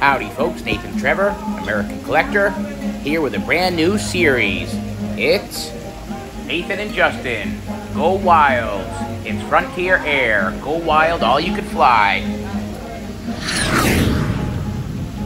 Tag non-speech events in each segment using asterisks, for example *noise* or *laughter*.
Howdy, folks. Nathan Trevor, American Collector, here with a brand new series. It's Nathan and Justin. Go Wild. It's Frontier Air. Go Wild, all you can fly.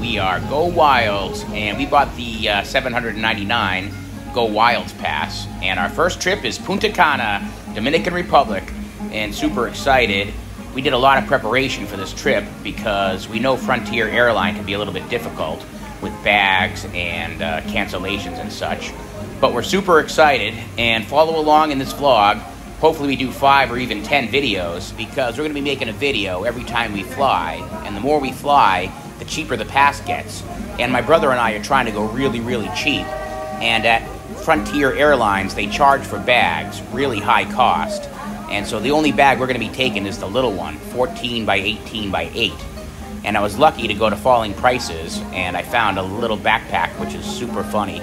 We are Go Wilds, and we bought the uh, 799 Go Wilds Pass. And our first trip is Punta Cana, Dominican Republic, and super excited we did a lot of preparation for this trip because we know Frontier Airline can be a little bit difficult with bags and uh, cancellations and such. But we're super excited and follow along in this vlog. Hopefully we do five or even 10 videos because we're gonna be making a video every time we fly. And the more we fly, the cheaper the pass gets. And my brother and I are trying to go really, really cheap. And at Frontier Airlines, they charge for bags, really high cost. And so the only bag we're going to be taking is the little one, 14 by 18 by 8. And I was lucky to go to Falling Prices, and I found a little backpack, which is super funny.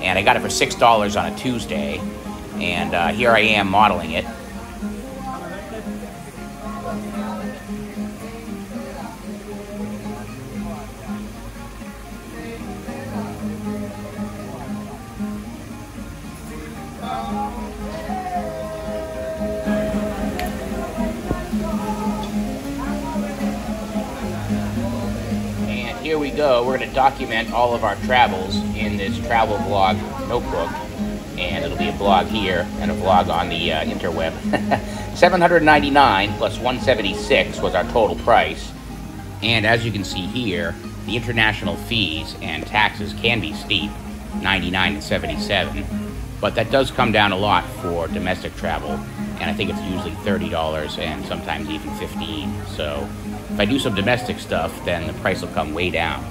And I got it for $6 on a Tuesday, and uh, here I am modeling it. Go. We're going to document all of our travels in this travel vlog notebook. And it'll be a blog here and a vlog on the uh, interweb. *laughs* 799 plus 176 was our total price. And as you can see here, the international fees and taxes can be steep, 99 and 77. But that does come down a lot for domestic travel. And I think it's usually $30 and sometimes even 15 So if I do some domestic stuff, then the price will come way down.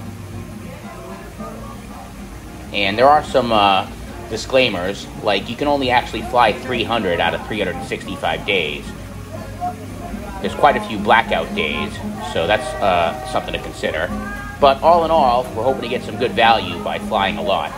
And there are some uh, disclaimers, like you can only actually fly 300 out of 365 days. There's quite a few blackout days, so that's uh, something to consider. But all in all, we're hoping to get some good value by flying a lot.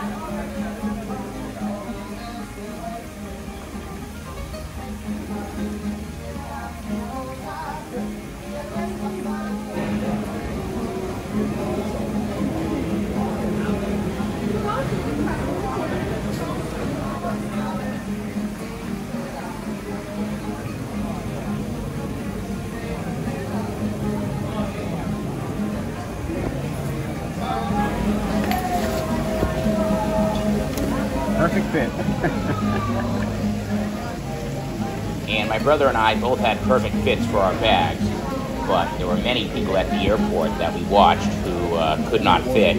Perfect fit. and my brother and I both had perfect fits for our bags, but there were many people at the airport that we watched who uh, could not fit,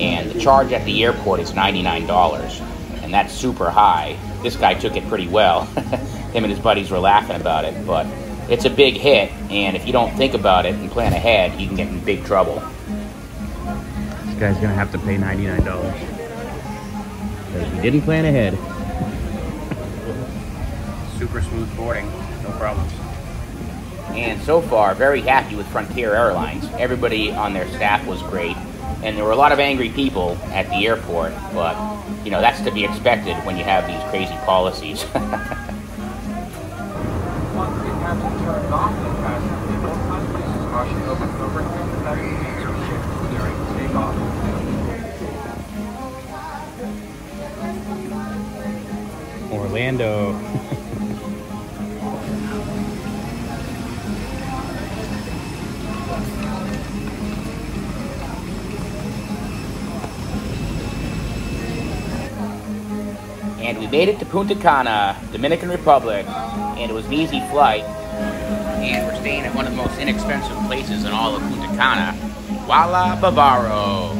and the charge at the airport is $99, and that's super high. This guy took it pretty well. *laughs* Him and his buddies were laughing about it, but it's a big hit, and if you don't think about it and plan ahead, you can get in big trouble. This guy's gonna have to pay $99 because he didn't plan ahead. *laughs* Super smooth boarding, no problems. And so far, very happy with Frontier Airlines. Everybody on their staff was great, and there were a lot of angry people at the airport, but you know that's to be expected when you have these crazy policies. *laughs* Orlando. *laughs* and we made it to Punta Cana, Dominican Republic, and it was an easy flight. And we're staying at one of the most inexpensive places in all of Punta Cana, Whala Bavaro.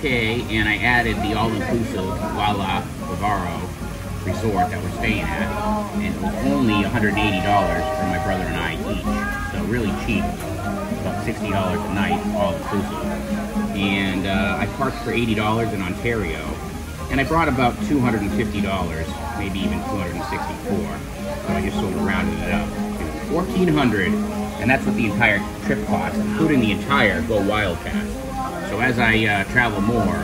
okay, and I added the all-inclusive Whala Bavaro resort that we're staying at, and it was only $180 for my brother and I each. So really cheap, about $60 a night, all inclusive. And uh, I parked for $80 in Ontario, and I brought about $250, maybe even 264. So I just sort of rounded it up. $1,400, and that's what the entire trip costs, including the entire Go Wild Pass. So as I uh, travel more,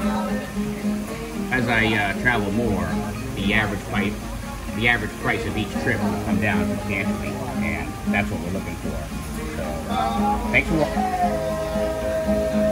as I uh, travel more, the average price, the average price of each trip will come down substantially, and that's what we're looking for. So, thanks for watching.